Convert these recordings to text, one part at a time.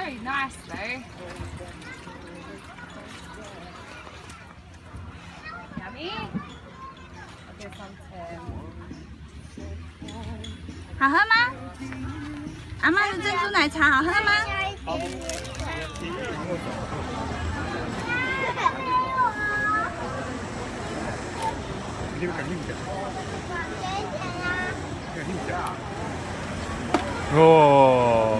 so nice though. Yummy. I'll give some to 好喝吗？阿妈的珍珠奶茶好喝吗？你们肯定的，肯定的。哦。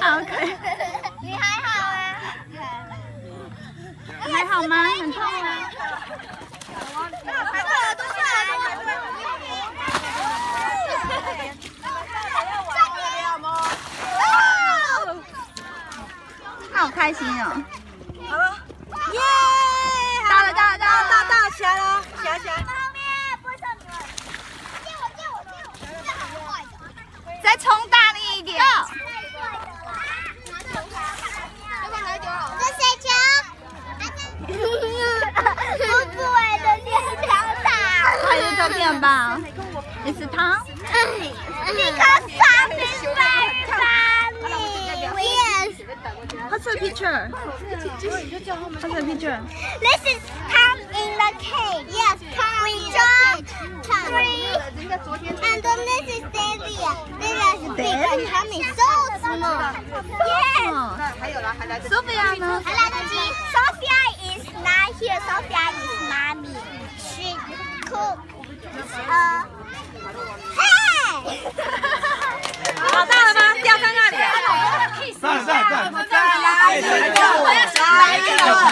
You okay? Okay. 你还好啊？还好吗？很痛吗？好开心哦！好了，耶！到了，到了，到了，到到起来了，起来起来。再冲大力一点！It's a Is. Yes. The picture? What's the picture? This is Tom in the cage. Yes, Tom we in three. And then this is Davia. Davia is big and Tom is so small. Yes. Sophia 呢？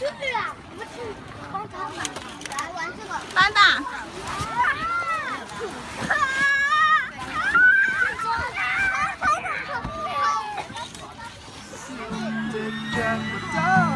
Egyptian, walking through the snow.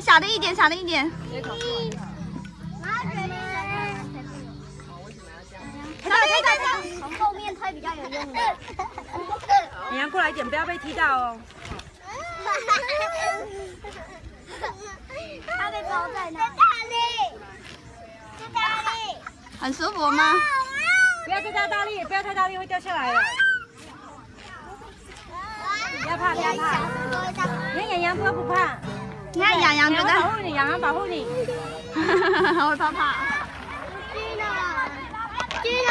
小力一点，小力一点。从后面推比较有用的。你要过来一点，不要被踢到哦。它的高在哪？在大力，在大力。很舒服吗？不要太大大力，不要太大力会掉下来的。不要怕，不要怕。你看洋洋不要不怕。你看洋洋觉洋洋保得，护你，洋洋保护你。我怕怕。你要，Gina，